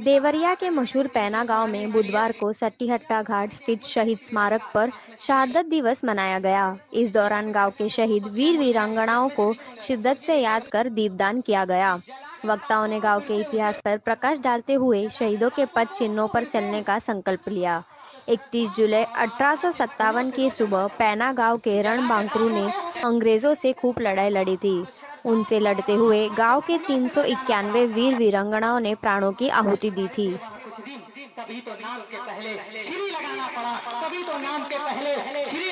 देवरिया के मशहूर पैना गाँव में बुधवार को सट्टीहट्टा घाट स्थित शहीद स्मारक पर शहादत दिवस मनाया गया। इस दौरान गाँव के शहीद वीर वीरांगनाओं को शिद्दत से याद कर दीपदान किया गया। वक्ताओं ने गाँव के इतिहास पर प्रकाश डालते हुए शहीदों के पद चिन्हों पर चलने का संकल्प लिया। 31 जुलाई अठारह की सुबह पैना गाँव के रण बांकरू ने अंग्रेज़ों से खूब लड़ाई लड़ी थी। उनसे लड़ते हुए गाँव के तीन वीर वीरांगनाओं ने प्राणों की आहुति दी थी। तभी तो नाम के पहले श्री लगाना पड़ा। तभी तो नाम के पहले श्री